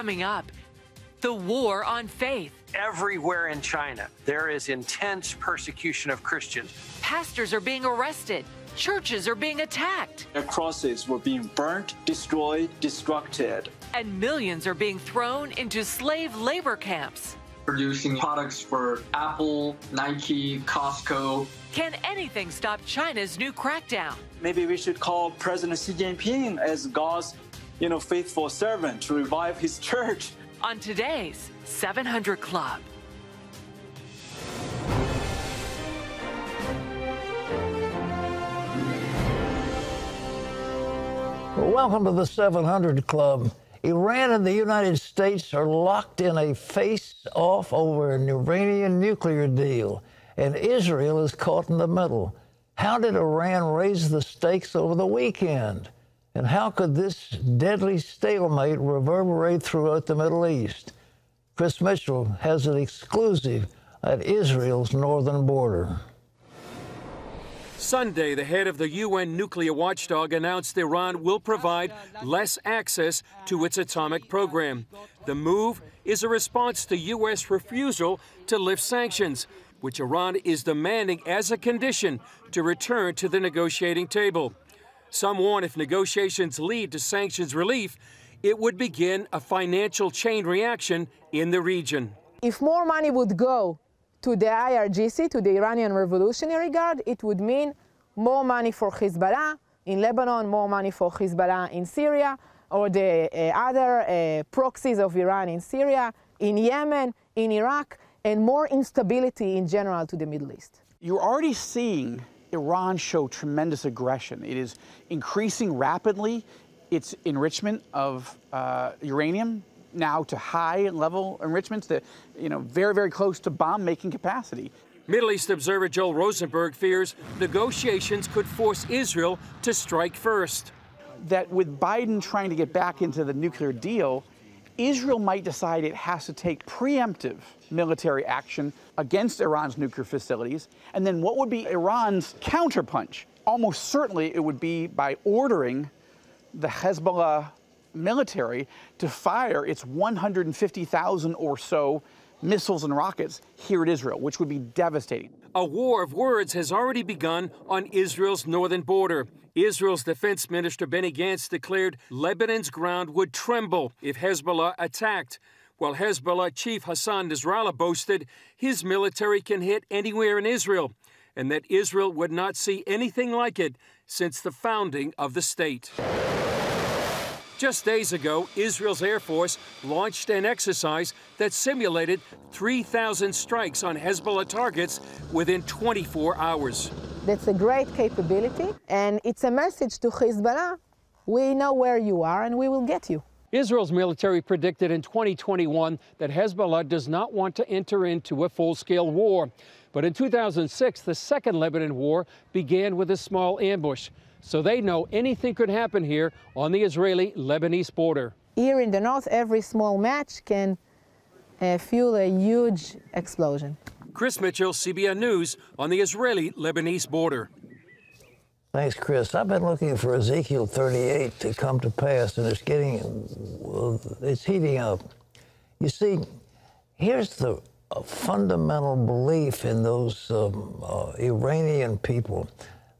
Coming up, the war on faith. Everywhere in China, there is intense persecution of Christians. Pastors are being arrested. Churches are being attacked. Their crosses were being burnt, destroyed, destructed. And millions are being thrown into slave labor camps. Producing products for Apple, Nike, Costco. Can anything stop China's new crackdown? Maybe we should call President Xi Jinping as God's, you know, faithful servant to revive his church. On today's 700 Club. Welcome to the 700 Club. Iran and the United States are locked in a face off over an Iranian nuclear deal, and Israel is caught in the middle. How did Iran raise the stakes over the weekend? And how could this deadly stalemate reverberate throughout the Middle East? Chris Mitchell has an exclusive at Israel's northern border. Sunday, the head of the UN nuclear watchdog announced Iran will provide less access to its atomic program. The move is a response to U.S. refusal to lift sanctions, which Iran is demanding as a condition to return to the negotiating table. Some warn if negotiations lead to sanctions relief, it would begin a financial chain reaction in the region. If more money would go to the IRGC, to the Iranian Revolutionary Guard, it would mean more money for Hezbollah in Lebanon, more money for Hezbollah in Syria, or the uh, other uh, proxies of Iran in Syria, in Yemen, in Iraq, and more instability in general to the Middle East. You're already seeing Iran show tremendous aggression. It is increasing rapidly its enrichment of uh, uranium now to high level enrichments that, you know, very, very close to bomb making capacity. Middle East observer Joel Rosenberg fears negotiations could force Israel to strike first. That with Biden trying to get back into the nuclear deal, Israel might decide it has to take preemptive military action against Iran's nuclear facilities. And then what would be Iran's counterpunch? Almost certainly it would be by ordering the Hezbollah military to fire its 150,000 or so missiles and rockets here at Israel, which would be devastating. A war of words has already begun on Israel's northern border. Israel's defense minister Benny Gantz declared Lebanon's ground would tremble if Hezbollah attacked, while Hezbollah chief Hassan Nasrallah boasted his military can hit anywhere in Israel and that Israel would not see anything like it since the founding of the state. Just days ago, Israel's Air Force launched an exercise that simulated 3,000 strikes on Hezbollah targets within 24 hours. That's a great capability, and it's a message to Hezbollah we know where you are and we will get you. Israel's military predicted in 2021 that Hezbollah does not want to enter into a full scale war. But in 2006, the second Lebanon war began with a small ambush so they know anything could happen here on the Israeli Lebanese border. Here in the north, every small match can uh, fuel a huge explosion. Chris Mitchell, CBN News, on the Israeli Lebanese border. Thanks, Chris. I've been looking for Ezekiel 38 to come to pass, and it's getting, it's heating up. You see, here's the fundamental belief in those um, uh, Iranian people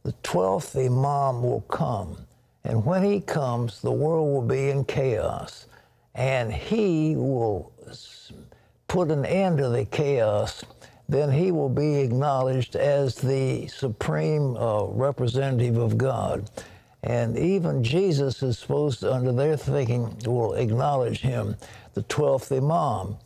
the 12th Imam will come. And when he comes, the world will be in chaos. And he will put an end to the chaos. Then he will be acknowledged as the supreme uh, representative of God. And even Jesus is supposed to, under their thinking, will acknowledge him, the 12th Imam.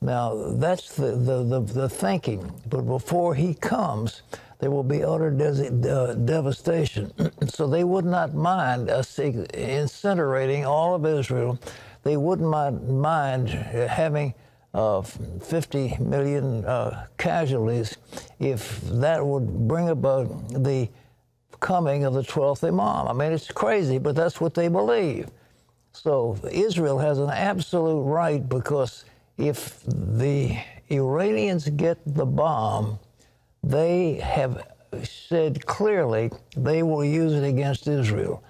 Now, that's the, the, the, the thinking. But before he comes, there will be utter uh, devastation. so they would not mind incinerating all of Israel. They wouldn't mind having uh, 50 million uh, casualties if that would bring about the coming of the 12th Imam. I mean, it's crazy, but that's what they believe. So Israel has an absolute right because if the Iranians get the bomb, they have said clearly they will use it against Israel.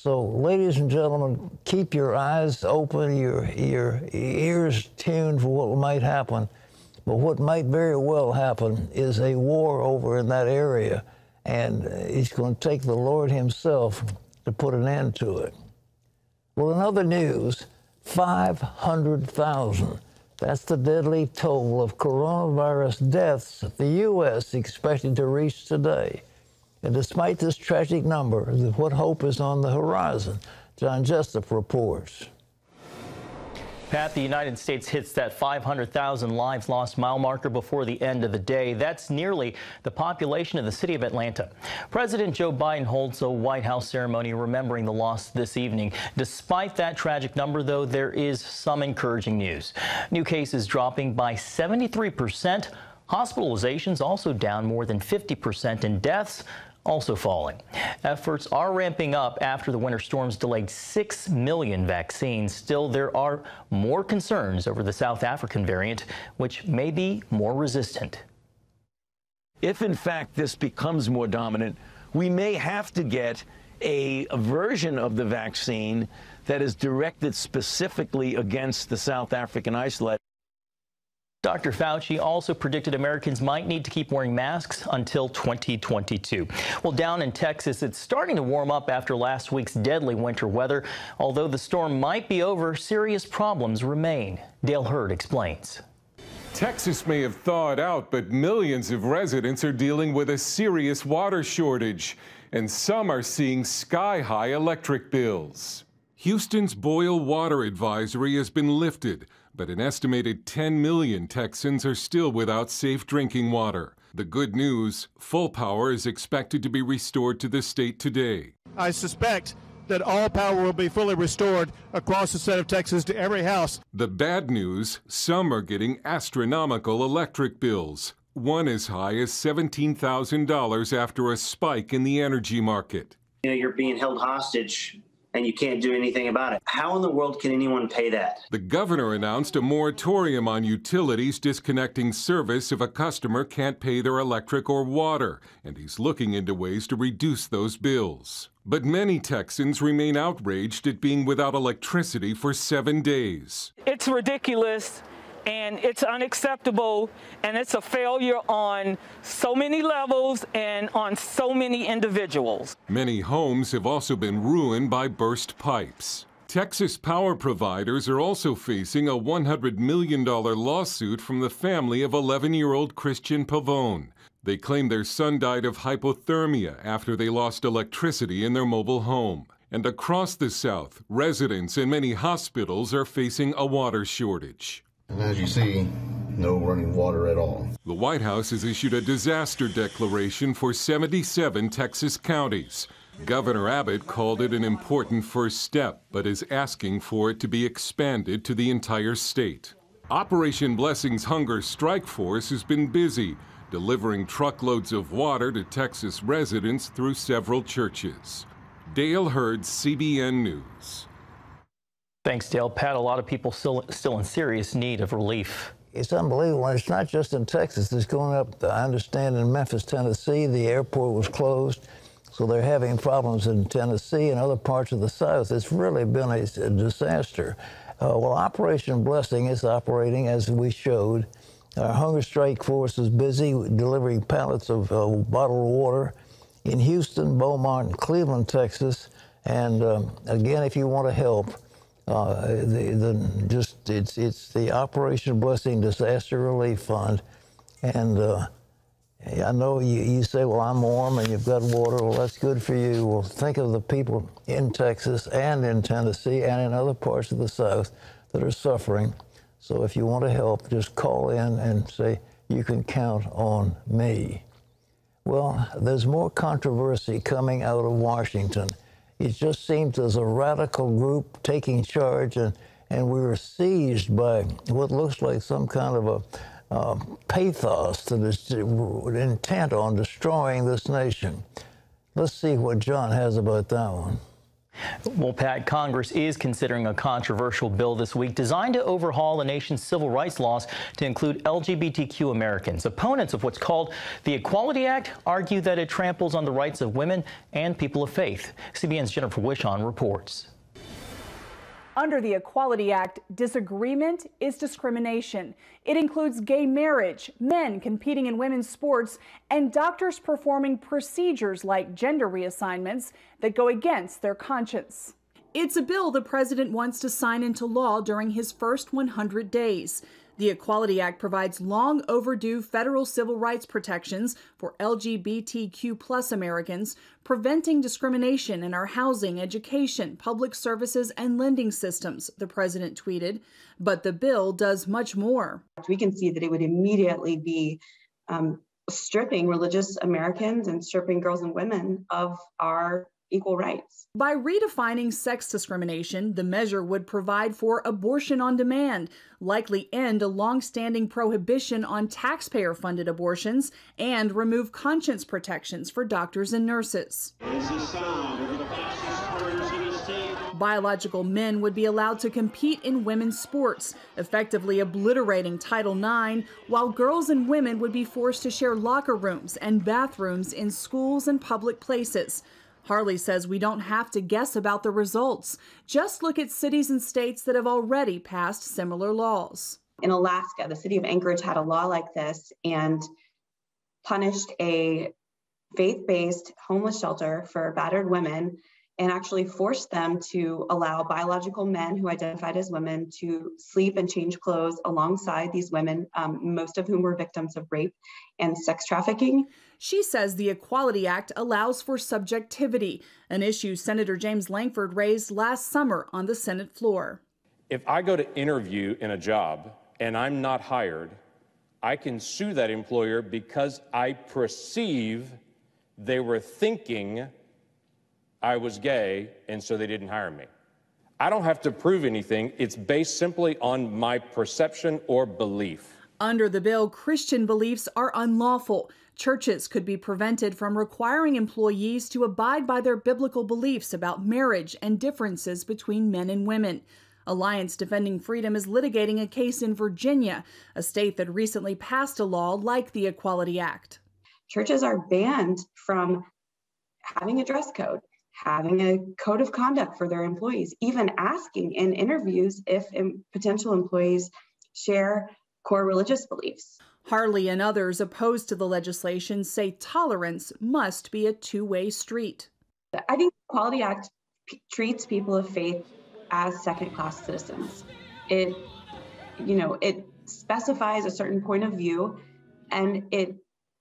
So, ladies and gentlemen, keep your eyes open, your, your ears tuned for what might happen. But what might very well happen is a war over in that area, and it's going to take the Lord Himself to put an end to it. Well, in other news, 500,000. That's the deadly toll of coronavirus deaths the U.S. expected to reach today. And despite this tragic number, what hope is on the horizon? John Jessup reports. Pat, the United States hits that 500,000 lives lost mile marker before the end of the day. That's nearly the population of the city of Atlanta. President Joe Biden holds a White House ceremony remembering the loss this evening. Despite that tragic number, though, there is some encouraging news. New cases dropping by 73 percent. Hospitalizations also down more than 50 percent, and deaths also falling. Efforts are ramping up after the winter storms delayed 6 million vaccines. Still, there are more concerns over the South African variant, which may be more resistant. If, in fact, this becomes more dominant, we may have to get a, version of the vaccine that is directed specifically against the South African isolate. Dr. Fauci also predicted Americans might need to keep wearing masks until 2022. Well, down in Texas, it's starting to warm up after last week's deadly winter weather. Although the storm might be over, serious problems remain. Dale Hurd explains. Texas may have thawed out, but millions of residents are dealing with a serious water shortage, and some are seeing sky high electric bills. Houston's boil water advisory has been lifted but an estimated 10 million Texans are still without safe drinking water. The good news full power is expected to be restored to the state today. I suspect that all power will be fully restored across the state of Texas to every house. The bad news some are getting astronomical electric bills, one as high as $17,000 after a spike in the energy market. You know, you're being held hostage and you can't do anything about it. How in the world can anyone pay that? The governor announced a moratorium on utilities disconnecting service if a customer can't pay their electric or water, and he's looking into ways to reduce those bills. But many Texans remain outraged at being without electricity for seven days. It's ridiculous and it's unacceptable and it's a failure on so many levels and on so many individuals. Many homes have also been ruined by burst pipes. Texas power providers are also facing a $100 million lawsuit from the family of 11 year old Christian Pavone. They claim their son died of hypothermia after they lost electricity in their mobile home. And across the South, residents in many hospitals are facing a water shortage. And as you see, no running water at all. The White House has issued a disaster declaration for 77 Texas counties. Governor Abbott called it an important first step, but is asking for it to be expanded to the entire state. Operation Blessing's Hunger Strike Force has been busy, delivering truckloads of water to Texas residents through several churches. Dale Hurd, CBN News. Thanks, Dale. Pat, a lot of people still still in serious need of relief. It's unbelievable. It's not just in Texas. It's going up, I understand, in Memphis, Tennessee. The airport was closed. So they're having problems in Tennessee and other parts of the South. It's really been a, a disaster. Uh, well, Operation Blessing is operating as we showed. Our hunger strike force is busy delivering pallets of uh, bottled water in Houston, Beaumont, and Cleveland, Texas. And um, again, if you want to help, the, the, just it's it's the Operation Blessing Disaster Relief Fund, and uh, I know you, you say, well, I'm warm and you've got water. Well, that's good for you. Well, think of the people in Texas and in Tennessee and in other parts of the South that are suffering. So if you want to help, just call in and say you can count on me. Well, there's more controversy coming out of Washington it just seemed there's a radical group taking charge, and, and we were seized by what looks like some kind of a uh, pathos that is intent on destroying this nation. Let's see what John has about that one. Well, Pat, Congress is considering a controversial bill this week designed to overhaul the nation's civil rights laws to include LGBTQ Americans. Opponents of what's called the Equality Act argue that it tramples on the rights of women and people of faith. CBN's Jennifer Wishon reports. Under the Equality Act, disagreement is discrimination. It includes gay marriage, men competing in women's sports, and doctors performing procedures like gender reassignments that go against their conscience. It's a bill the president wants to sign into law during his first 100 days. The Equality Act provides long overdue federal civil rights protections for LGBTQ plus Americans, preventing discrimination in our housing, education, public services, and lending systems, the president tweeted. But the bill does much more. We can see that it would immediately be um, stripping religious Americans and stripping girls and women of our equal rights. By redefining sex discrimination, the measure would provide for abortion on demand, likely end a long-standing prohibition on taxpayer-funded abortions, and remove conscience protections for doctors and nurses. Biological men would be allowed to compete in women's sports, effectively obliterating Title IX, while girls and women would be forced to share locker rooms and bathrooms in schools and public places. Harley says we don't have to guess about the results. Just look at cities and states that have already passed similar laws. In Alaska, the city of Anchorage had a law like this and punished a faith based homeless shelter for battered women and actually forced them to allow biological men who identified as women to sleep and change clothes alongside these women, um, most of whom were victims of rape and sex trafficking. She says the Equality Act allows for subjectivity, an issue Senator James Lankford raised last summer on the Senate floor. If I go to interview in a job and I'm not hired, I can sue that employer because I perceive they were thinking I was gay, and so they didn't hire me. I don't have to prove anything. It's based simply on my perception or belief. Under the bill, Christian beliefs are unlawful. Churches could be prevented from requiring employees to abide by their biblical beliefs about marriage and differences between men and women. Alliance Defending Freedom is litigating a case in Virginia, a state that recently passed a law like the Equality Act. Churches are banned from having a dress code having a code of conduct for their employees, even asking in interviews if potential employees share core religious beliefs. Harley and others opposed to the legislation say tolerance must be a two way street. I think the Equality Act p- treats people of faith as second class citizens. It, you know, it specifies a certain point of view and it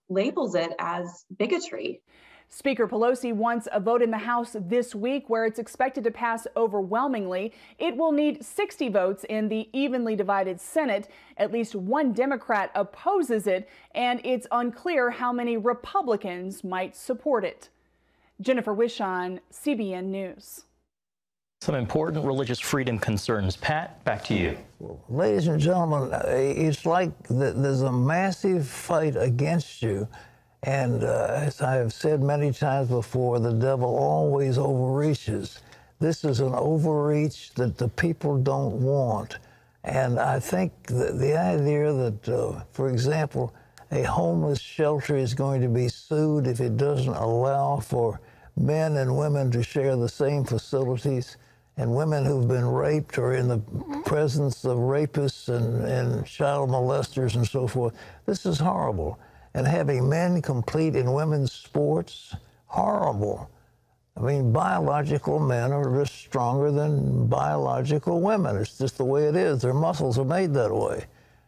labels it as bigotry. Speaker Pelosi wants a vote in the House this week where it's expected to pass overwhelmingly. It will need 60 votes in the evenly divided Senate. At least one Democrat opposes it, and it's unclear how many Republicans might support it. Jennifer Wishon, CBN News. Some important religious freedom concerns. Pat, back to you. Ladies and gentlemen, it's like there's a massive fight against you and uh, as I have said many times before, the devil always overreaches. This is an overreach that the people don't want. And I think the, idea that, uh, for example, a homeless shelter is going to be sued if it doesn't allow for men and women to share the same facilities, and women who've been raped or in the presence of rapists and, and child molesters and so forth. This is horrible and having men compete in women's sports, horrible. I mean, biological men are just stronger than biological women. It's just the way it is. Their muscles are made that way.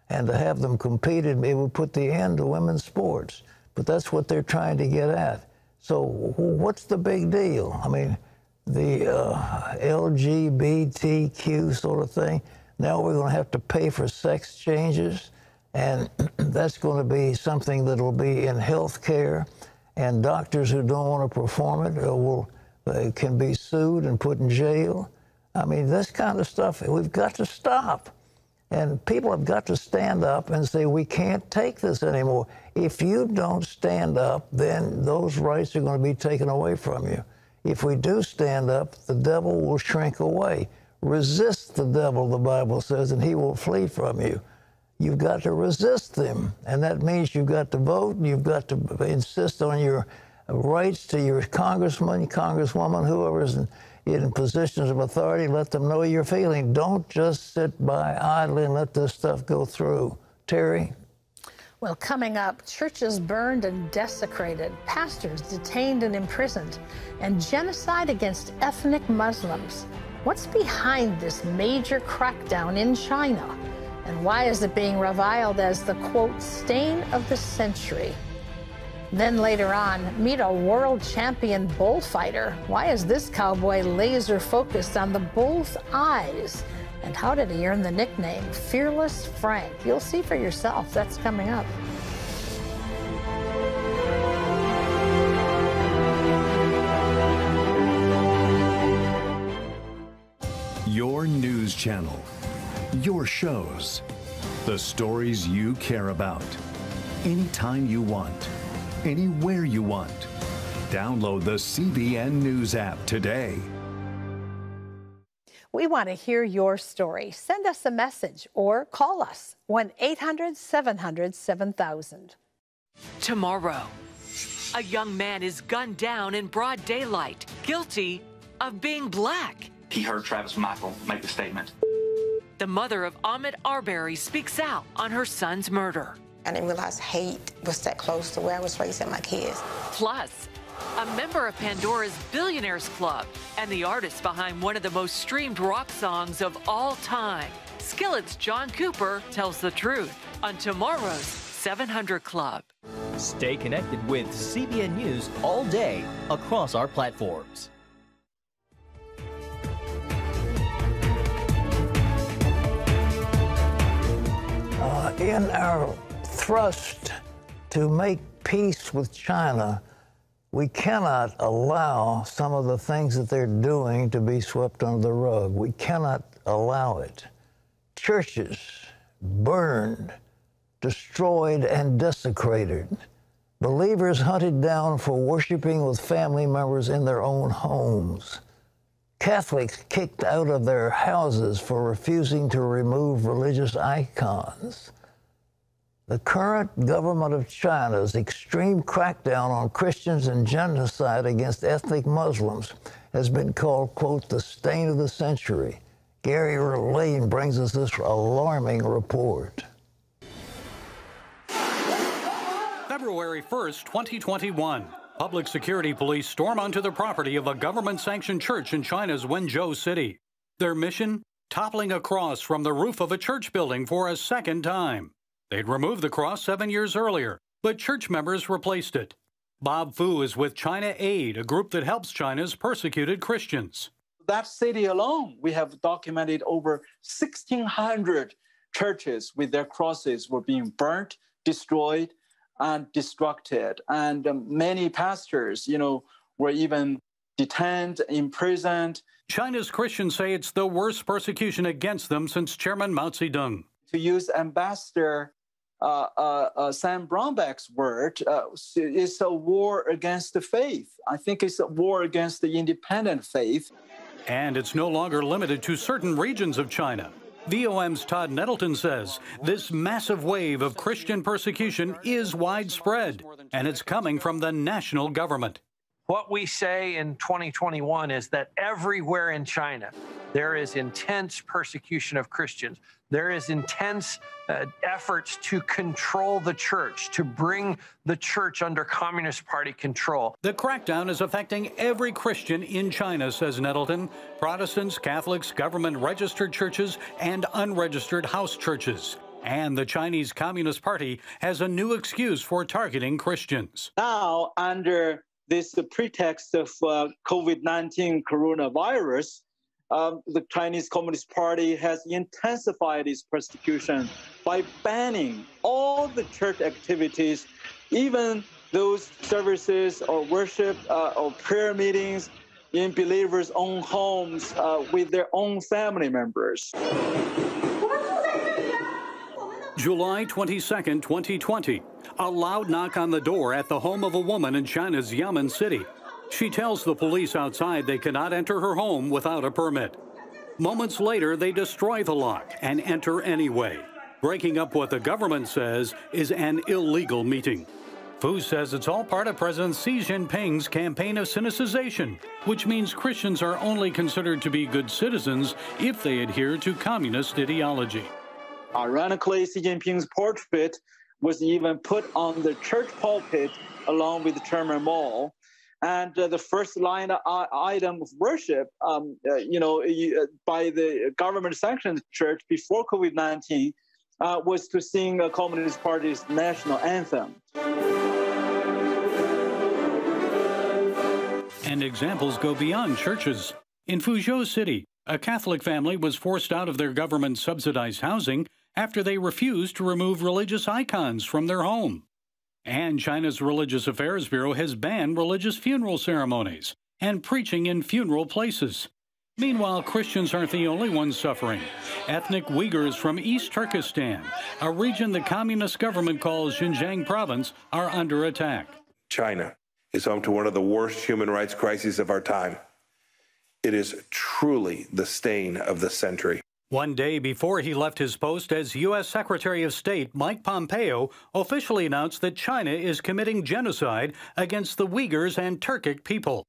And to have them compete, it would put the end to women's sports. But that's what they're trying to get at. So what's the big deal? I mean, the uh, LGBTQ sort of thing. Now we're going to have to pay for sex changes. And that's going to be something that will be in health care. And doctors who don't want to perform it uh, will, can be sued and put in jail. I mean, this kind of stuff, we've got to stop. And people have got to stand up and say, we can't take this anymore. If you don't stand up, then those rights are going to be taken away from you. If we do stand up, the devil will shrink away. Resist the devil, the Bible says, and he will flee from you. You've got to resist them, and that means you've got to vote, and you've got to insist on your rights to your congressman, congresswoman, whoever's in, in positions of authority. Let them know your feeling. Don't just sit by idly and let this stuff go through. Terry? Well, coming up, churches burned and desecrated, pastors detained and imprisoned, and genocide against ethnic Muslims. What's behind this major crackdown in China? And why is it being reviled as the quote, stain of the century? Then later on, meet a world champion bullfighter. Why is this cowboy laser focused on the bull's eyes? And how did he earn the nickname Fearless Frank? You'll see for yourself. That's coming up. Your news channel. Your shows. The stories you care about. Anytime you want. Anywhere you want. Download the CBN News app today. We want to hear your story. Send us a message or call us 1 800 700 7000. Tomorrow, a young man is gunned down in broad daylight, guilty of being black. He heard Travis McMichael make the statement. The mother of Ahmaud Arbery speaks out on her son's murder. I didn't realize hate was that close to where I was raising my kids. Plus, a member of Pandora's Billionaires Club and the artist behind one of the most streamed rock songs of all time. Skillet's John Cooper tells the truth on tomorrow's 700 Club. Stay connected with CBN News all day across our platforms. Uh, in our thrust to make peace with China, we cannot allow some of the things that they're doing to be swept under the rug. We cannot allow it. Churches burned, destroyed, and desecrated. Believers hunted down for worshiping with family members in their own homes. Catholics kicked out of their houses for refusing to remove religious icons. The current government of China's extreme crackdown on Christians and genocide against ethnic Muslims has been called, quote, the stain of the century. Gary Lane brings us this alarming report. February 1st, 2021. Public security police storm onto the property of a government sanctioned church in China's Wenzhou city. Their mission? Toppling a cross from the roof of a church building for a second time. They'd removed the cross seven years earlier, but church members replaced it. Bob Fu is with China Aid, a group that helps China's persecuted Christians. That city alone, we have documented over 1,600 churches with their crosses were being burnt, destroyed, and destructed. And um, many pastors, you know, were even detained, imprisoned. China's Christians say it's the worst persecution against them since Chairman Mao Zedong. To use Ambassador uh, uh, uh, Sam Brownback's word, uh, it's a war against the faith. I think it's a war against the independent faith. And it's no longer limited to certain regions of China. VOM's Todd Nettleton says this massive wave of Christian persecution is widespread, and it's coming from the national government. What we say in 2021 is that everywhere in China, there is intense persecution of Christians. There is intense uh, efforts to control the church, to bring the church under Communist Party control. The crackdown is affecting every Christian in China, says Nettleton Protestants, Catholics, government registered churches, and unregistered house churches. And the Chinese Communist Party has a new excuse for targeting Christians. Now, under this pretext of uh, COVID 19 coronavirus, um, the Chinese Communist Party has intensified its persecution by banning all the church activities, even those services or worship uh, or prayer meetings in believers' own homes uh, with their own family members. July 22, 2020, a loud knock on the door at the home of a woman in China's Yamen city. She tells the police outside they cannot enter her home without a permit. Moments later, they destroy the lock and enter anyway, breaking up what the government says is an illegal meeting. Fu says it's all part of President Xi Jinping's campaign of sinicization, which means Christians are only considered to be good citizens if they adhere to communist ideology. Ironically, Xi Jinping's portrait was even put on the church pulpit along with the Chairman Mao. And uh, the first line uh, item of worship, um, uh, you know, uh, by the government-sanctioned church before COVID-19 uh, was to sing the Communist Party's national anthem. And examples go beyond churches. In Fuzhou City, a Catholic family was forced out of their government subsidized housing after they refused to remove religious icons from their home. And China's Religious Affairs Bureau has banned religious funeral ceremonies and preaching in funeral places. Meanwhile, Christians aren't the only ones suffering. Ethnic Uyghurs from East Turkestan, a region the communist government calls Xinjiang province, are under attack. China is home to one of the worst human rights crises of our time. It is truly the stain of the century. One day before he left his post as U.S. Secretary of State, Mike Pompeo officially announced that China is committing genocide against the Uyghurs and Turkic people.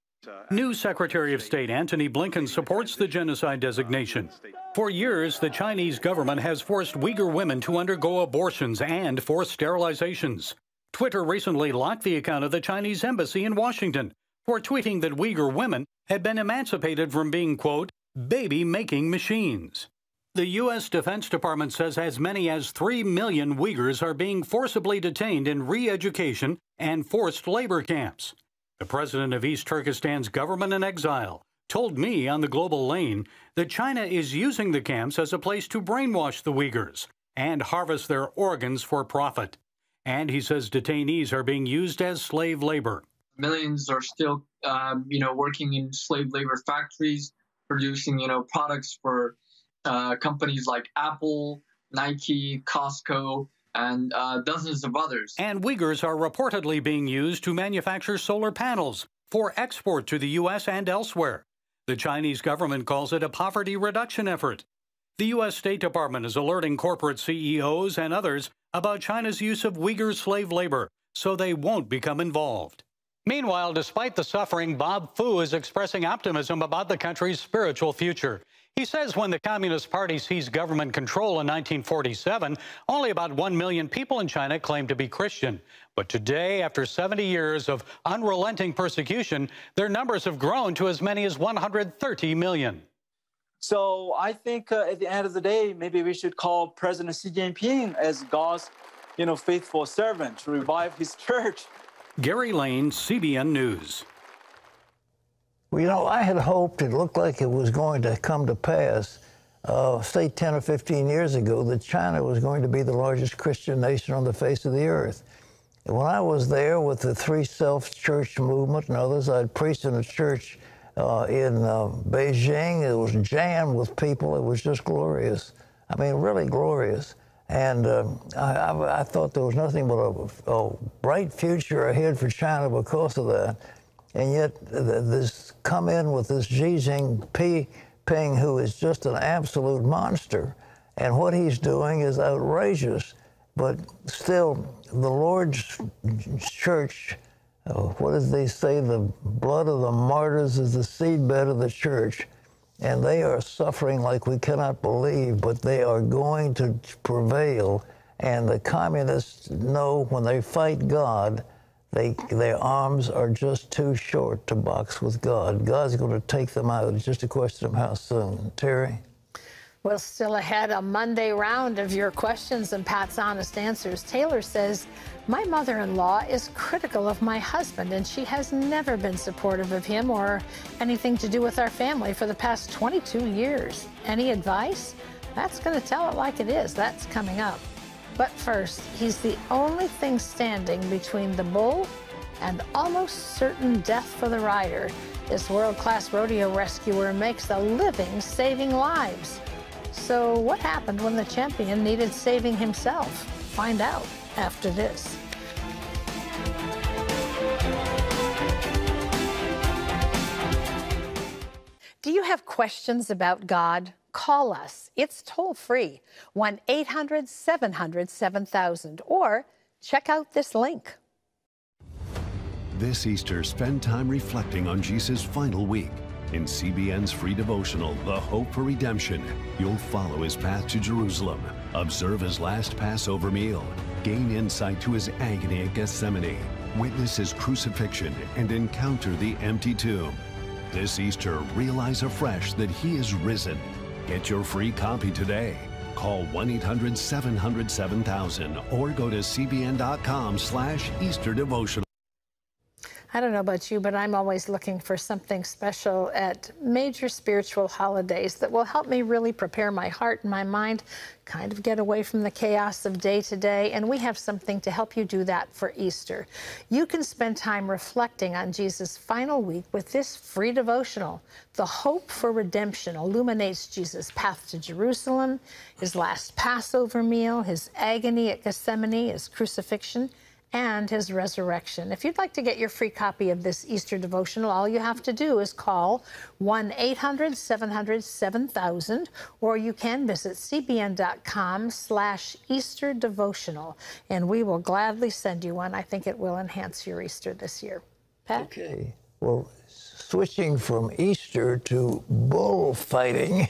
New Secretary of State Antony Blinken supports the genocide designation. For years, the Chinese government has forced Uyghur women to undergo abortions and forced sterilizations. Twitter recently locked the account of the Chinese embassy in Washington for tweeting that Uyghur women had been emancipated from being, quote, baby making machines. The U.S. Defense Department says as many as 3 million Uyghurs are being forcibly detained in re education and forced labor camps. The president of East Turkestan's government in exile told me on the global lane that China is using the camps as a place to brainwash the Uyghurs and harvest their organs for profit. And he says detainees are being used as slave labor. Millions are still, um, you know, working in slave labor factories, producing, you know, products for uh, companies like Apple, Nike, Costco, and uh, dozens of others. And Uyghurs are reportedly being used to manufacture solar panels for export to the U.S. and elsewhere. The Chinese government calls it a poverty reduction effort. The U.S. State Department is alerting corporate CEOs and others about China's use of Uyghur slave labor so they won't become involved. Meanwhile, despite the suffering, Bob Fu is expressing optimism about the country's spiritual future. He says when the Communist Party seized government control in 1947, only about 1 million people in China claimed to be Christian. But today, after 70 years of unrelenting persecution, their numbers have grown to as many as 130 million. So I think uh, at the end of the day, maybe we should call President Xi Jinping as God's, you know, faithful servant to revive his church. Gary Lane, CBN News. Well, you know, I had hoped it looked like it was going to come to pass, uh, say 10 or 15 years ago, that China was going to be the largest Christian nation on the face of the earth. And when I was there with the Three Self Church movement and others, I'd preached in a church uh, in uh, Beijing. It was jammed with people. It was just glorious. I mean, really glorious. And um, I, I, I, thought there was nothing but a, a bright future ahead for China because of that. And yet, this come in with this Xi Jinping, who is just an absolute monster, and what he's doing is outrageous. But still, the Lord's church, uh, what does they say? The blood of the martyrs is the seedbed of the church. And they are suffering like we cannot believe, but they are going to prevail. And the communists know when they fight God, they, their arms are just too short to box with God. God's going to take them out. It's just a question of how soon. Terry? Well, still ahead, a Monday round of your questions and Pat's honest answers. Taylor says, My mother in law is critical of my husband, and she has never been supportive of him or anything to do with our family for the past 22 years. Any advice? That's going to tell it like it is. That's coming up. But first, he's the only thing standing between the bull and almost certain death for the rider. This world-class rodeo rescuer makes a living saving lives. So what happened when the champion needed saving himself? Find out after this. Do you have questions about God? Call us. It's toll free 1 800 700 7000 or check out this link. This Easter, spend time reflecting on Jesus' final week. In CBN's free devotional, The Hope for Redemption, you'll follow his path to Jerusalem, observe his last Passover meal, gain insight to his agony at Gethsemane, witness his crucifixion, and encounter the empty tomb. This Easter, realize afresh that he is risen. Get your free copy today. Call 1-800-700-7000 or go to cbn.com slash Easter Devotional. I don't know about you, but I'm always looking for something special at major spiritual holidays that will help me really prepare my heart and my mind, kind of get away from the chaos of day to day. And we have something to help you do that for Easter. You can spend time reflecting on Jesus' final week with this free devotional. The Hope for Redemption illuminates Jesus' path to Jerusalem, his last Passover meal, his agony at Gethsemane, his crucifixion and his resurrection. If you'd like to get your free copy of this Easter devotional, all you have to do is call 1 800 700 7000 or you can visit cbn.com slash Easter devotional and we will gladly send you one. I think it will enhance your Easter this year. Pat? Okay. Well, switching from Easter to bullfighting,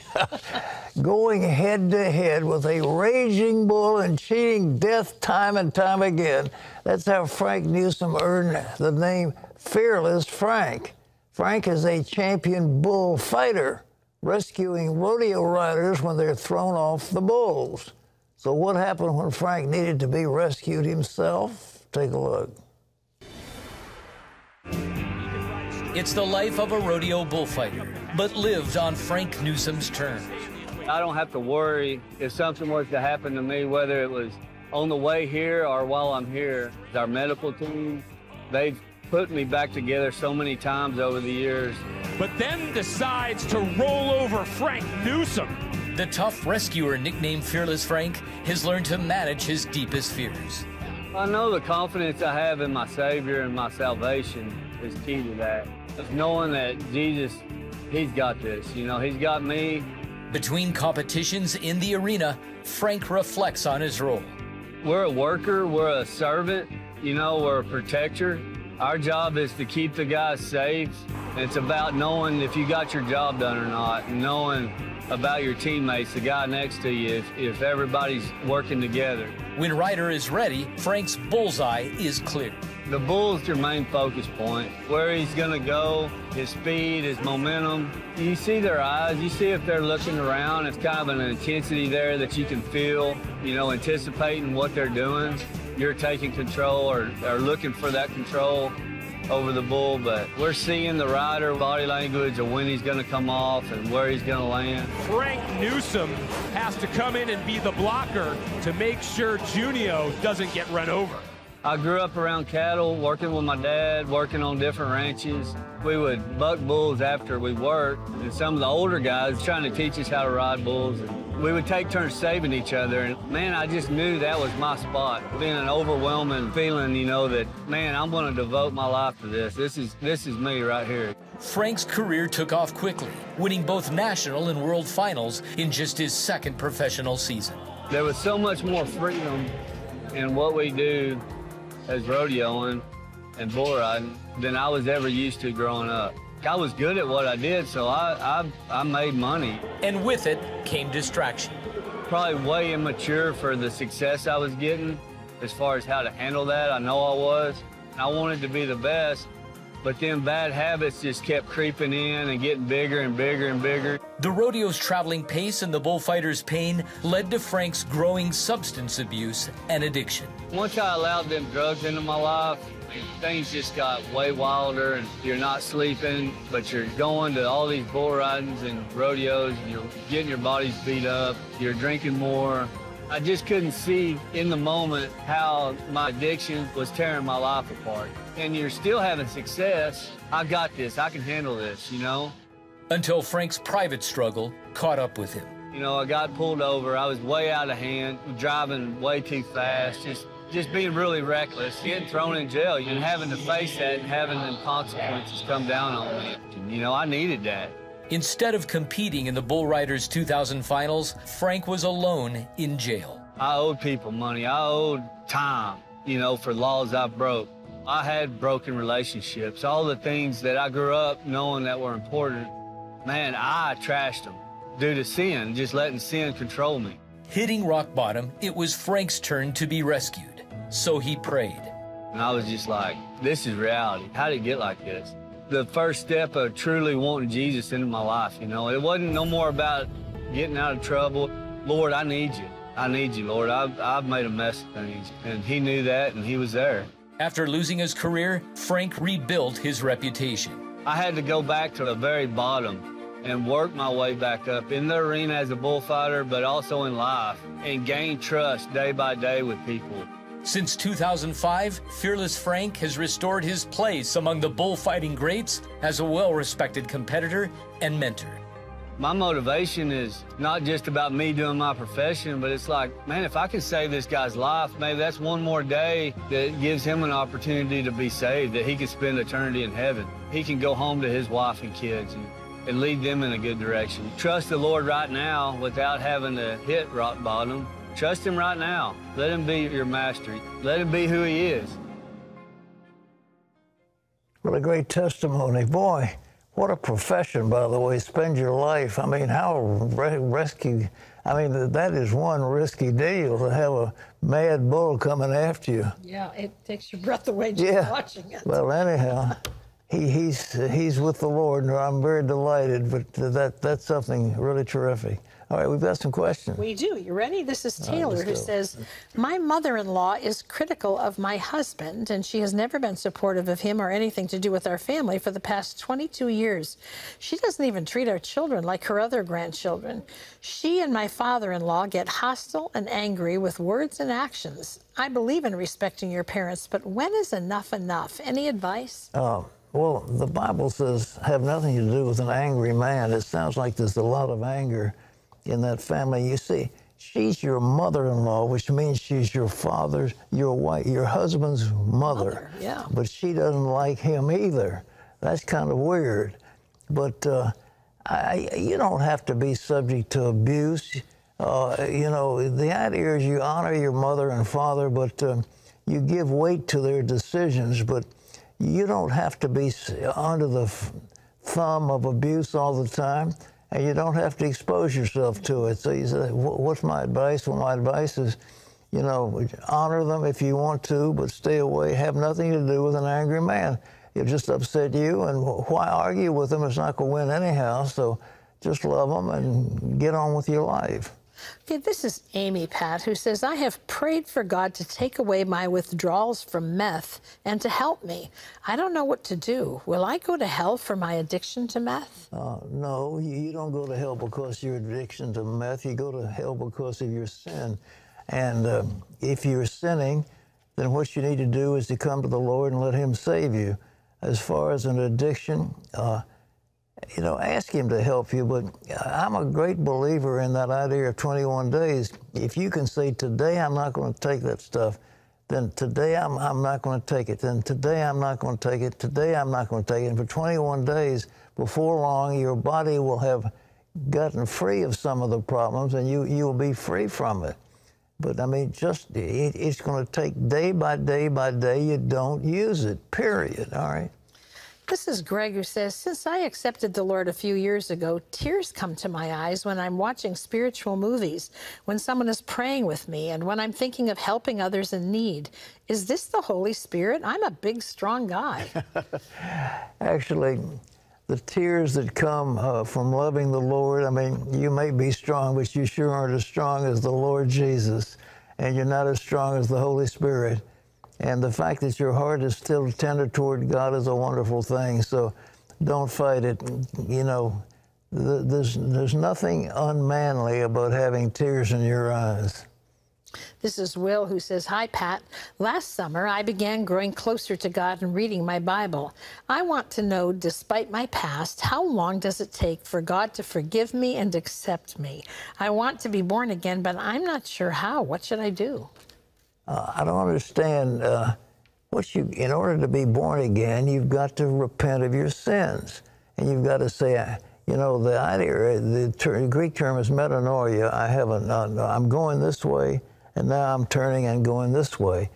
going head to head with a raging bull and cheating death time and time again. That's how Frank Newsom earned the name Fearless Frank. Frank is a champion bullfighter, rescuing rodeo riders when they're thrown off the bulls. So, what happened when Frank needed to be rescued himself? Take a look. It's the life of a rodeo bullfighter, but lived on Frank Newsom's terms. I don't have to worry if something was to happen to me, whether it was on the way here or while I'm here. Our medical team, they've put me back together so many times over the years. But then decides to roll over Frank Newsom. The tough rescuer nicknamed Fearless Frank has learned to manage his deepest fears. I know the confidence I have in my Savior and my salvation is key to that. Knowing that Jesus, He's got this. You know, He's got me. Between competitions in the arena, Frank reflects on his role. We're a worker, we're a servant, you know, we're a protector. Our job is to keep the guys safe. It's about knowing if you got your job done or not, knowing about your teammates, the guy next to you, if, if everybody's working together. When Ryder is ready, Frank's bullseye is clear. The bull's your main focus point. Where he's going to go, his speed, his momentum. You see their eyes. You see if they're looking around. It's kind of an intensity there that you can feel, you know, anticipating what they're doing. You're taking control or, or looking for that control over the bull, but we're seeing the rider body language of when he's going to come off and where he's going to land. Frank Newsom has to come in and be the blocker to make sure Junio doesn't get run over. I grew up around cattle, working with my dad, working on different ranches. We would buck bulls after we worked, and some of the older guys trying to teach us how to ride bulls. We would take turns saving each other, and man, I just knew that was my spot. Being an overwhelming feeling, you know, that man, I'm going to devote my life to this. This is this is me right here. Frank's career took off quickly, winning both national and world finals in just his second professional season. There was so much more freedom in what we do as rodeoing and bull riding than I was ever used to growing up. I was good at what I did, so I, I, I made money. And with it came distraction. Probably way immature for the success I was getting as far as how to handle that. I know I was. I wanted to be the best, but then bad habits just kept creeping in and getting bigger and bigger and bigger. The rodeo's traveling pace and the bullfighter's pain led to Frank's growing substance abuse and addiction. Once I allowed them drugs into my life, things just got way wilder and you're not sleeping, but you're going to all these bull ridings and rodeos and you're getting your bodies beat up, you're drinking more. I just couldn't see in the moment how my addiction was tearing my life apart. And you're still having success. I got this. I can handle this, you know? Until Frank's private struggle caught up with him. You know, I got pulled over. I was way out of hand, driving way too fast, just just being really reckless, getting thrown in jail, and having to face that and having the consequences come down on me. You know, I needed that. Instead of competing in the Bull Riders 2000 finals, Frank was alone in jail. I owed people money. I owed time, you know, for laws I broke. I had broken relationships. All the things that I grew up knowing that were important, man, I trashed them due to sin, just letting sin control me. Hitting rock bottom, it was Frank's turn to be rescued. So he prayed. And I was just like, this is reality. How did it get like this? The first step of truly wanting Jesus into my life, you know, it wasn't no more about getting out of trouble. Lord, I need you. I need you, Lord. I've, I've made a mess of things. And he knew that, and he was there. After losing his career, Frank rebuilt his reputation. I had to go back to the very bottom and work my way back up in the arena as a bullfighter, but also in life, and gain trust day by day with people. Since 2005, Fearless Frank has restored his place among the bullfighting greats as a well respected competitor and mentor. My motivation is not just about me doing my profession, but it's like, man, if I can save this guy's life, maybe that's one more day that gives him an opportunity to be saved, that he can spend eternity in heaven. He can go home to his wife and kids and, and lead them in a good direction. Trust the Lord right now without having to hit rock bottom. Trust him right now. Let him be your master. Let him be who he is. What a great testimony. Boy, what a profession, by the way. Spend your life. I mean, how re- rescue. I mean, that is one risky deal to have a mad bull coming after you. Yeah, it takes your breath away just Yeah. watching it. Well, anyhow, he, he's he's with the Lord, and I'm very delighted. But that that's something really terrific. All right, we've got some questions. We do. You ready? This is Taylor let's who says, My mother in law is critical of my husband, and she has never been supportive of him or anything to do with our family for the past 22 years. She doesn't even treat our children like her other grandchildren. She and my father in law get hostile and angry with words and actions. I believe in respecting your parents, but when is enough enough? Any advice? Uh, well, the Bible says have nothing to do with an angry man. It sounds like there's a lot of anger in that family. You see, she's your mother-in-law, which means she's your father's, your wife, your husband's mother. yeah. But she doesn't like him either. That's kind of weird. But uh, I, you don't have to be subject to abuse. Uh, you know, the idea is you honor your mother and father, but um, you give weight to their decisions. But you don't have to be under the f- thumb of abuse all the time, and you don't have to expose yourself to it. So you say, "What's my advice?" Well, my advice is, you know, honor them if you want to, but stay away. Have nothing to do with an angry man. He'll just upset you, and why argue with him? It's not going to win anyhow. So just love them and get on with your life. Okay, this is Amy Pat who says, I have prayed for God to take away my withdrawals from meth and to help me. I don't know what to do. Will I go to hell for my addiction to meth? Uh, no, you, don't go to hell because of your addiction to meth. You go to hell because of your sin. And uh, if you're sinning, then what you need to do is to come to the Lord and let Him save you. As far as an addiction, uh, you know, ask Him to help you. But uh, I'm a great believer in that idea of 21 days. If you can say, today I'm not going to take that stuff, then today I'm, I'm not going to take it. Then today I'm not going to take it. Today I'm not going to take it. And for 21 days, before long, your body will have gotten free of some of the problems and you, you will be free from it. But I mean, just it, it's going to take day by day by day. You don't use it, period. All right. This is Greg who says, Since I accepted the Lord a few years ago, tears come to my eyes when I'm watching spiritual movies, when someone is praying with me, and when I'm thinking of helping others in need. Is this the Holy Spirit? I'm a big, strong guy. Actually, the tears that come uh, from loving the Lord, I mean, you may be strong, but you sure aren't as strong as the Lord Jesus, and you're not as strong as the Holy Spirit. And the fact that your heart is still tender toward God is a wonderful thing. So don't fight it. You know, th- there's, there's nothing unmanly about having tears in your eyes. This is Will who says, Hi, Pat. Last summer, I began growing closer to God and reading my Bible. I want to know, despite my past, how long does it take for God to forgive me and accept me? I want to be born again, but I'm not sure how. What should I do? Uh, I don't understand uh, what you. In order to be born again, you've got to repent of your sins, and you've got to say, you know, the idea, the ter Greek term is metanoia. I have a, I'm going this way, and now I'm turning and going this way.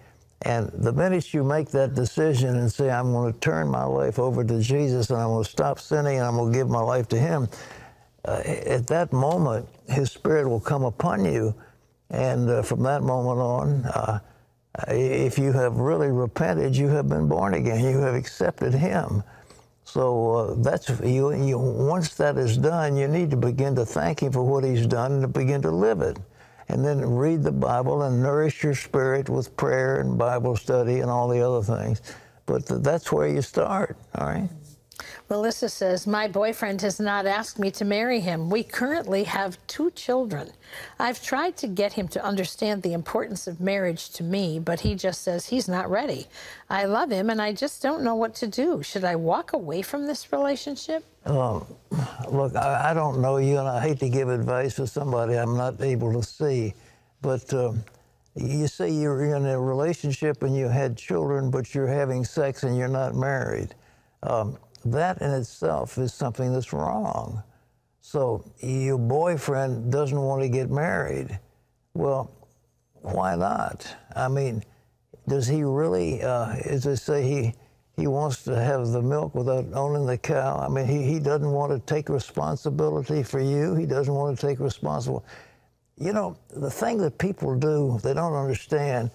And the minute you make that decision and say, I'm going to turn my life over to Jesus and I'm going to stop sinning and I'm going to give my life to Him, uh, at that moment, His Spirit will come upon you. And uh, from that moment on, uh, if you have really repented, you have been born again. You have accepted Him. So uh, that's you, you. Once that is done, you need to begin to thank Him for what He's done and to begin to live it and then read the Bible and nourish your spirit with prayer and Bible study and all the other things. But th that's where you start, all right? Melissa says, My boyfriend has not asked me to marry him. We currently have two children. I've tried to get him to understand the importance of marriage to me, but he just says he's not ready. I love him and I just don't know what to do. Should I walk away from this relationship? Um, look, I, I, don't know you, and I hate to give advice to somebody I'm not able to see, but um, you say you're in a relationship and you had children, but you're having sex and you're not married. Um, that in itself is something that's wrong. So your boyfriend doesn't want to get married. Well, why not? I mean, does he really, uh, as they say, he, he wants to have the milk without owning the cow? I mean, he, he doesn't want to take responsibility for you. He doesn't want to take responsibility. You know, the thing that people do, they don't understand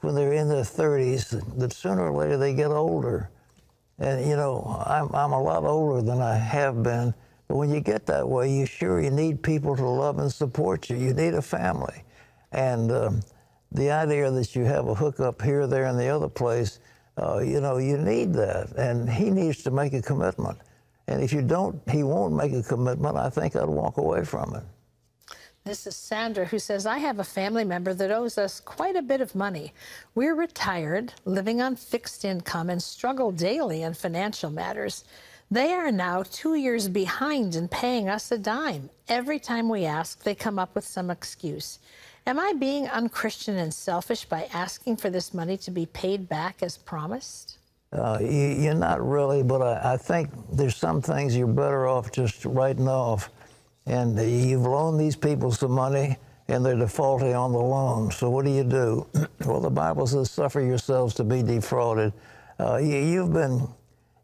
when they're in their 30s, that sooner or later they get older. And, you know, I'm, I'm a lot older than I have been. But when you get that way, you sure you need people to love and support you. You need a family. And um, the idea that you have a hookup here, there, and the other place, uh, you know, you need that. And he needs to make a commitment. And if you don't, he won't make a commitment, I think I'd walk away from it. This is Sandra who says, I have a family member that owes us quite a bit of money. We're retired, living on fixed income, and struggle daily in financial matters. They are now two years behind in paying us a dime. Every time we ask, they come up with some excuse. Am I being unchristian and selfish by asking for this money to be paid back as promised? Uh, you, are not really, but I, I think there's some things you're better off just writing off and you've loaned these people some money and they're defaulting on the loan. So what do you do? well, the Bible says, "Suffer yourselves to be defrauded." Uh, you, have been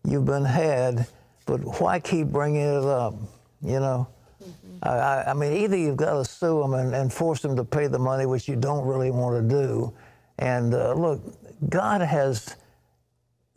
you've been had, but why keep bringing it up? You know. Mm-hmm. I, I, mean, either you've got to sue them and, and, force them to pay the money, which you don't really want to do. And uh, look, God has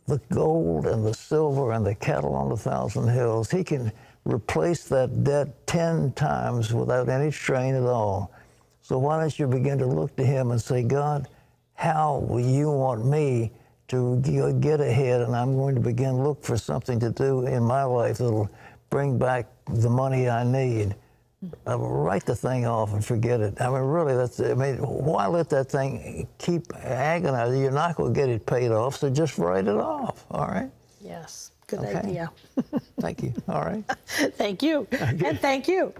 the gold and the silver and the cattle on a thousand hills. He can replace that debt 10 times without any strain at all. So why don't you begin to look to Him and say, God, how will you want me to get ahead? And I'm going to begin look for something to do in my life that'll bring back the money I need. I write the thing off and forget it. I mean, really, that's, I mean, why let that thing keep agonizing? You're not going to get it paid off, so just write it off, all right? Yes. Good okay. idea. thank you. All right. thank you. Okay. And thank you.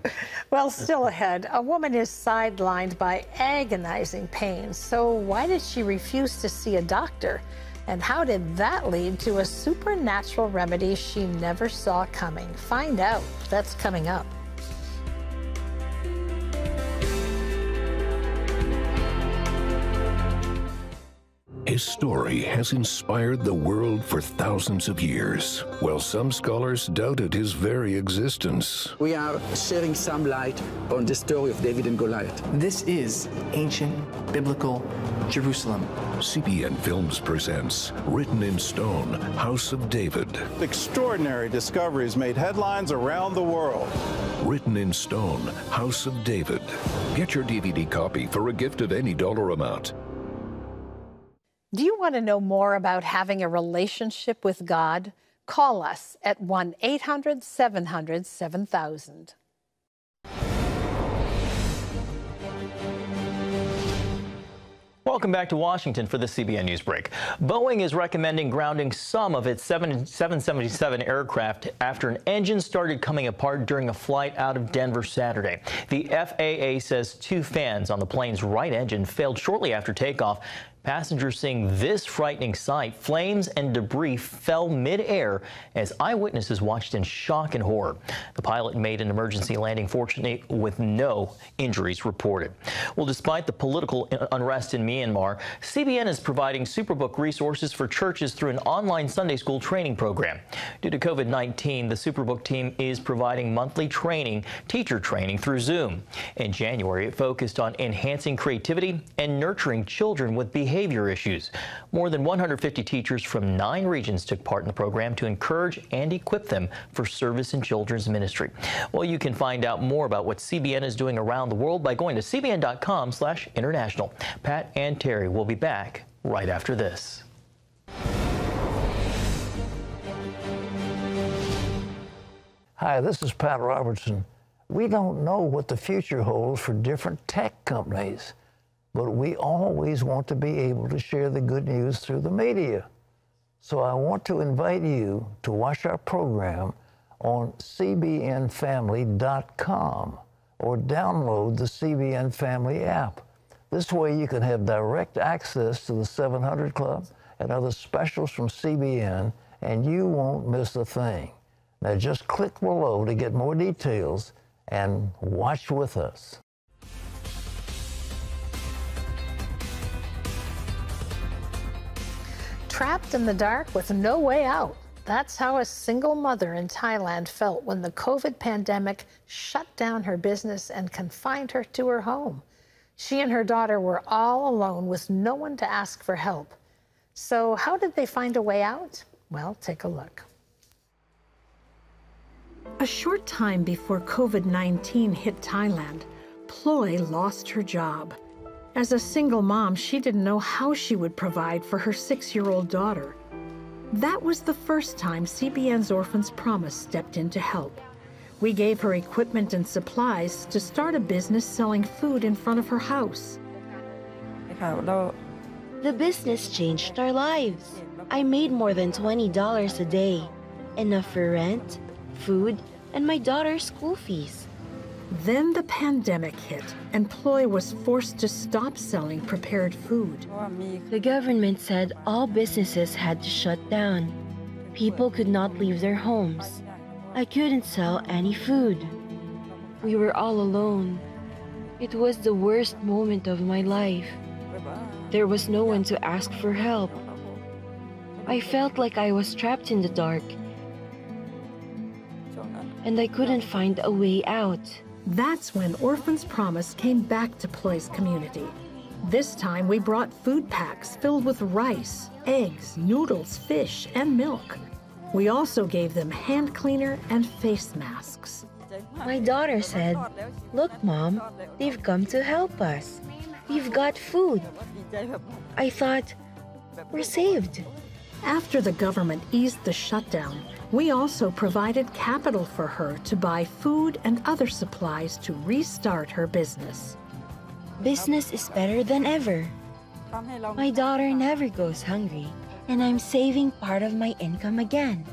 Well, still ahead, a woman is sidelined by agonizing pain. So, why did she refuse to see a doctor? And how did that lead to a supernatural remedy she never saw coming? Find out. That's coming up. His story has inspired the world for thousands of years, while some scholars doubted his very existence. We are shedding some light on the story of David and Goliath. This is ancient biblical Jerusalem. CBN Films presents Written in Stone House of David. Extraordinary discoveries made headlines around the world. Written in Stone House of David. Get your DVD copy for a gift of any dollar amount. Do you want to know more about having a relationship with God? Call us at 1 800 700 7000. Welcome back to Washington for the CBN News Break. Boeing is recommending grounding some of its 777 aircraft after an engine started coming apart during a flight out of Denver Saturday. The FAA says two fans on the plane's right engine failed shortly after takeoff. Passengers seeing this frightening sight, flames and debris fell midair as eyewitnesses watched in shock and horror. The pilot made an emergency landing, fortunately with no injuries reported. Well, despite the political unrest in Myanmar, CBN is providing Superbook resources for churches through an online Sunday school training program. Due to COVID-19, the Superbook team is providing monthly training, teacher training through Zoom. In January, it focused on enhancing creativity and nurturing children with behavior behavior issues. More than 150 teachers from nine regions took part in the program to encourage and equip them for service in children's ministry. Well, you can find out more about what CBN is doing around the world by going to cbn.com slash international. Pat and Terry will be back right after this. Hi, this is Pat Robertson. We don't know what the future holds for different tech companies but we always want to be able to share the good news through the media. So I want to invite you to watch our program on cbnfamily.com or download the CBN Family app. This way you can have direct access to the 700 Club and other specials from CBN, and you won't miss a thing. Now just click below to get more details and watch with us. Trapped in the dark with no way out. That's how a single mother in Thailand felt when the COVID pandemic shut down her business and confined her to her home. She and her daughter were all alone with no one to ask for help. So, how did they find a way out? Well, take a look. A short time before COVID 19 hit Thailand, Ploy lost her job. As a single mom, she didn't know how she would provide for her six year old daughter. That was the first time CBN's Orphans Promise stepped in to help. We gave her equipment and supplies to start a business selling food in front of her house. The business changed our lives. I made more than $20 a day, enough for rent, food, and my daughter's school fees. Then the pandemic hit, and Ploy was forced to stop selling prepared food. The government said all businesses had to shut down. People could not leave their homes. I couldn't sell any food. We were all alone. It was the worst moment of my life. There was no one to ask for help. I felt like I was trapped in the dark, and I couldn't find a way out. That's when Orphans Promise came back to Ploy's community. This time we brought food packs filled with rice, eggs, noodles, fish, and milk. We also gave them hand cleaner and face masks. My daughter said, Look, Mom, they've come to help us. We've got food. I thought, We're saved. After the government eased the shutdown, we also provided capital for her to buy food and other supplies to restart her business. Business is better than ever. My daughter never goes hungry, and I'm saving part of my income again.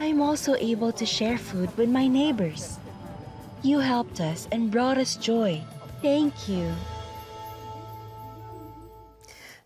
I'm also able to share food with my neighbors. You helped us and brought us joy. Thank you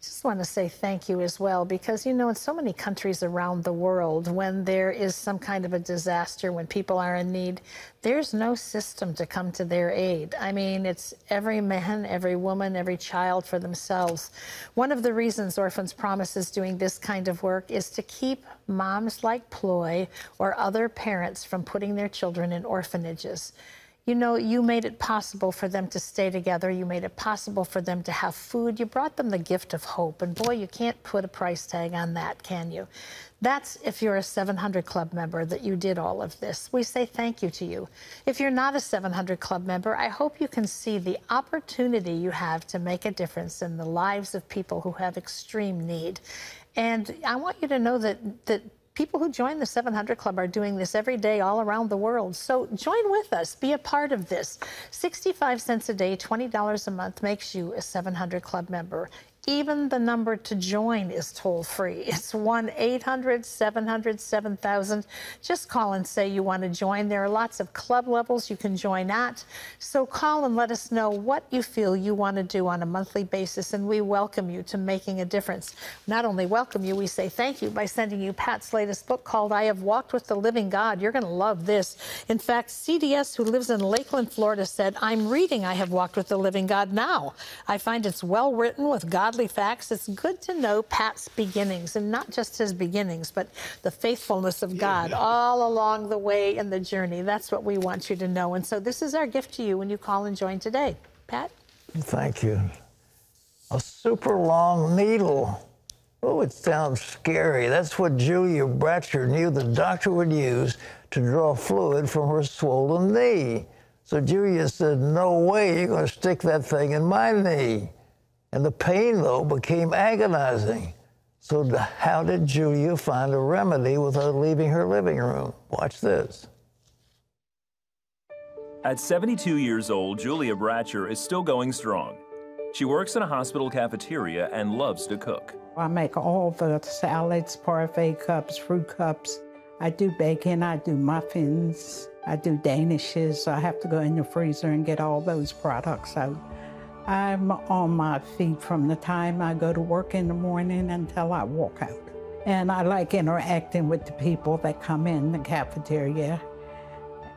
just want to say thank you as well because, you know, in so many countries around the world, when there is some kind of a disaster, when people are in need, there's no system to come to their aid. I mean, it's every man, every woman, every child for themselves. One of the reasons Orphans Promise is doing this kind of work is to keep moms like Ploy or other parents from putting their children in orphanages you know, you made it possible for them to stay together. You made it possible for them to have food. You brought them the gift of hope. And boy, you can't put a price tag on that, can you? That's if you're a 700 Club member that you did all of this. We say thank you to you. If you're not a 700 Club member, I hope you can see the opportunity you have to make a difference in the lives of people who have extreme need. And I want you to know that, that people who join the 700 Club are doing this every day all around the world. So join with us, be a part of this. 65 cents a day, $20 a month makes you a 700 Club member. Even the number to join is toll free. It's 1 800 700 7000. Just call and say you want to join. There are lots of club levels you can join at. So call and let us know what you feel you want to do on a monthly basis, and we welcome you to making a difference. Not only welcome you, we say thank you by sending you Pat's latest book called I Have Walked with the Living God. You're going to love this. In fact, CDS, who lives in Lakeland, Florida, said, I'm reading I Have Walked with the Living God now. I find it's well written with godly facts. It's good to know Pat's beginnings, and not just his beginnings, but the faithfulness of God yeah. all along the way in the journey. That's what we want you to know. And so this is our gift to you when you call and join today. Pat? Thank you. A super long needle. Oh, it sounds scary. That's what Julia Bratcher knew the doctor would use to draw fluid from her swollen knee. So Julia said, No way you're going to stick that thing in my knee. And the pain, though, became agonizing. So, how did Julia find a remedy without leaving her living room? Watch this. At 72 years old, Julia Bratcher is still going strong. She works in a hospital cafeteria and loves to cook. I make all the salads, parfait cups, fruit cups. I do bacon, I do muffins, I do danishes. I have to go in the freezer and get all those products out. I'm on my feet from the time I go to work in the morning until I walk out. And I like interacting with the people that come in the cafeteria.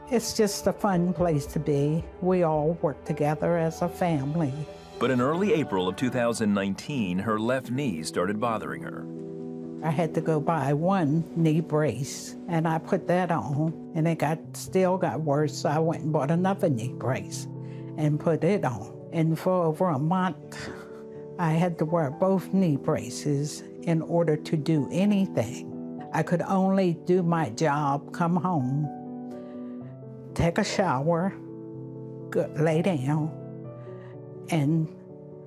It's just a fun place to be. We all work together as a family. But in early April of 2019, her left knee started bothering her. I had to go buy one knee brace, and I put that on, and it got still got worse. So I went and bought another knee brace and put it on. And for over a month, I had to wear both knee braces in order to do anything. I could only do my job, come home, take a shower, go, lay down, and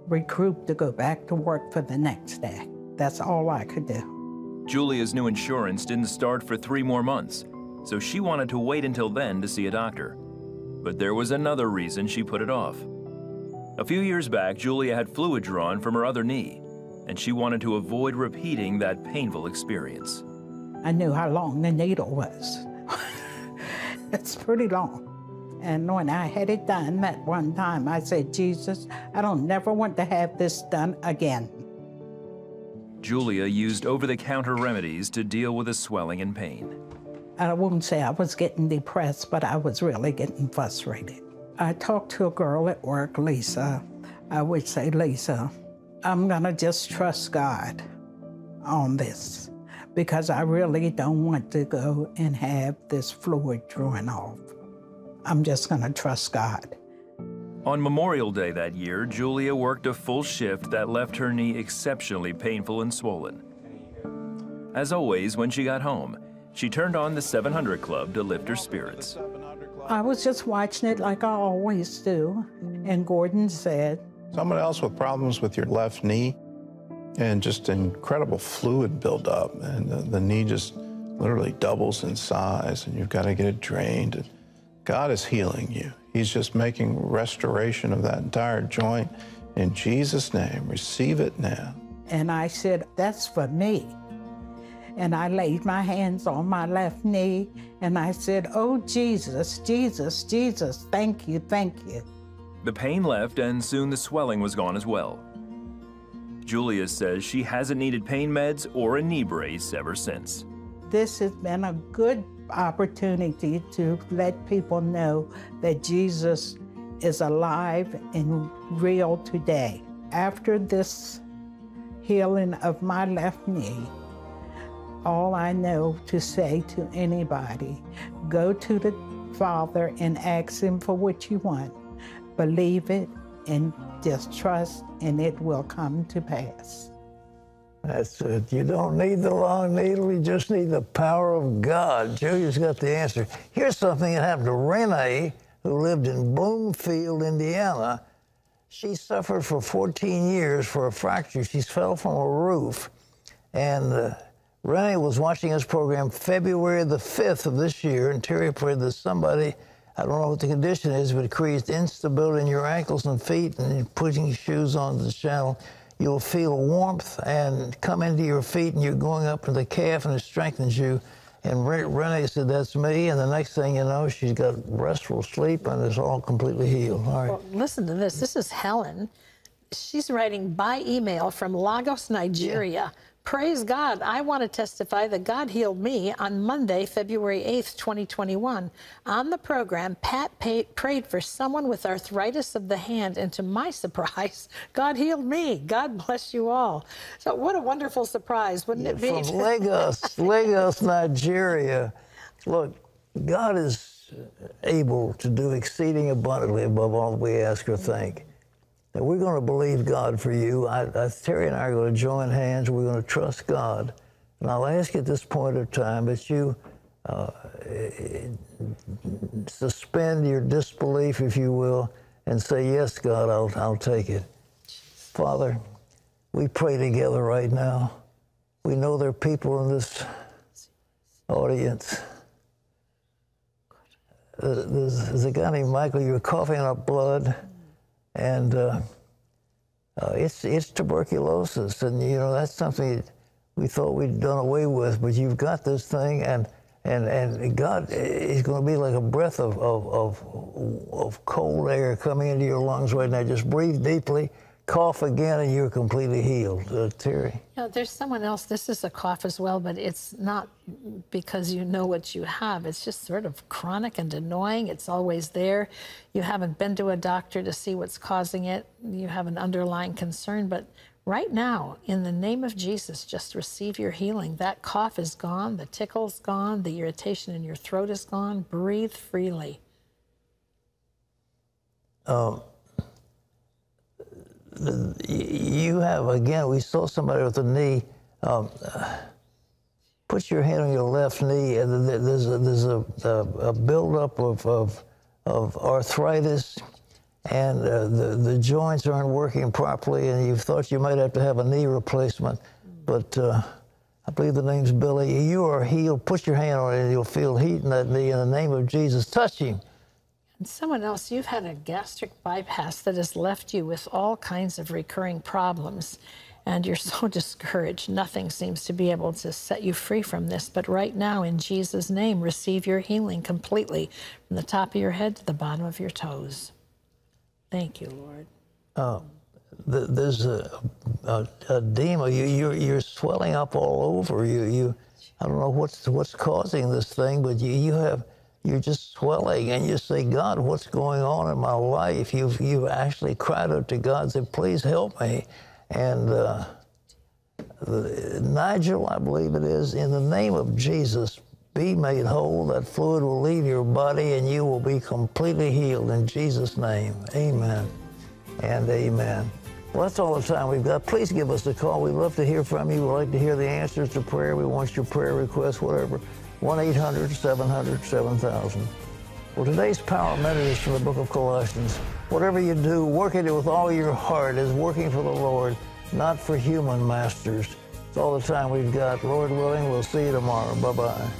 regroup to go back to work for the next day. That's all I could do. Julia's new insurance didn't start for three more months, so she wanted to wait until then to see a doctor. But there was another reason she put it off. A few years back, Julia had fluid drawn from her other knee, and she wanted to avoid repeating that painful experience. I knew how long the needle was. It's pretty long. And when I had it done that one time, I said, Jesus, I don't never want to have this done again. Julia used over the counter remedies to deal with the swelling and pain. I wouldn't say I was getting depressed, but I was really getting frustrated. I talked to a girl at work, Lisa. I would say, Lisa, I'm going to just trust God on this because I really don't want to go and have this fluid drawn off. I'm just going to trust God. On Memorial Day that year, Julia worked a full shift that left her knee exceptionally painful and swollen. As always, when she got home, she turned on the 700 Club to lift her spirits. I was just watching it like I always do, and Gordon said, Someone else with problems with your left knee, and just incredible fluid buildup. And the, the, knee just literally doubles in size, and you've got to get it drained. And God is healing you. He's just making restoration of that entire joint. In Jesus' name, receive it now. And I said, That's for me. And I laid my hands on my left knee and I said, Oh, Jesus, Jesus, Jesus, thank you, thank you. The pain left, and soon the swelling was gone as well. Julia says she hasn't needed pain meds or a knee brace ever since. This has been a good opportunity to let people know that Jesus is alive and real today. After this healing of my left knee, all I know to say to anybody, go to the Father and ask Him for what you want. Believe it and just trust, and it will come to pass. That's it. You don't need the long needle, you just need the power of God. Julia's got the answer. Here's something that happened to Renee, who lived in Bloomfield, Indiana. She suffered for 14 years for a fracture. She fell from a roof. And uh, Renee was watching this program February the 5th of this year, and Terry prayed that somebody I don't know what the condition is, but it creates instability in your ankles and feet and putting shoes on the channel. you'll feel warmth and come into your feet, and you're going up to the calf, and it strengthens you. And Renee said, That's me. And the next thing you know, she's got restful sleep and it's all completely healed. All right. Well, listen to this. This is Helen. She's writing by email from Lagos, Nigeria. Yeah. Praise God. I want to testify that God healed me on Monday, February 8th, 2021. On the program, Pat prayed for someone with arthritis of the hand, and to my surprise, God healed me. God bless you all. So, what a wonderful surprise, wouldn't it be? From Lagos, Lagos, Nigeria. Look, God is able to do exceeding abundantly above all we ask or think that we're going to believe God for you. I, I, Terry and I are going to join hands. We're going to trust God. And I'll ask at this point of time that you uh, suspend your disbelief, if you will, and say, Yes, God, I'll, I'll take it. Father, we pray together right now. We know there are people in this audience. There's, there's a guy named Michael, you're coughing up blood and uh, uh, it's it's tuberculosis, and you know that's something we thought we'd done away with, but you've got this thing, and and and God is going to be like a breath of of of, of cold air coming into your lungs right now. Just breathe deeply cough again and you're completely healed. Uh, Terry? No, there's someone else. This is a cough as well, but it's not because you know what you have. It's just sort of chronic and annoying. It's always there. You haven't been to a doctor to see what's causing it. You have an underlying concern, but right now, in the name of Jesus, just receive your healing. That cough is gone, the tickle's gone, the irritation in your throat is gone. Breathe freely. Um, you have, again, we saw somebody with a knee. Um, put your hand on your left knee, and there's a, there's a, a, buildup of, of, of arthritis, and uh, the, the joints aren't working properly, and you thought you might have to have a knee replacement. But uh, I believe the name's Billy. You are healed. Put your hand on it, and you'll feel heat in that knee in the name of Jesus. Touch him. Someone else, you've had a gastric bypass that has left you with all kinds of recurring problems. And you're so discouraged. Nothing seems to be able to set you free from this. But right now, in Jesus' name, receive your healing completely from the top of your head to the bottom of your toes. Thank you, Lord. Uh, there's a, a, edema. You, you're, you're swelling up all over. You, you, I don't know what's, what's causing this thing, but you, you have you're just swelling and you say, God, what's going on in my life? You've, you've actually cried out to God, and said, please help me. And uh, Nigel, I believe it is, in the name of Jesus, be made whole. That fluid will leave your body and you will be completely healed in Jesus' name. Amen and amen. Well, that's all the time we've got. Please give us a call. We'd love to hear from you. We'd like to hear the answers to prayer. We want your prayer requests, whatever. 1 800 700 7000. Well, today's power minute is from the book of Colossians. Whatever you do, work at it with all your heart as working for the Lord, not for human masters. It's all the time we've got. Lord willing, we'll see you tomorrow. Bye bye.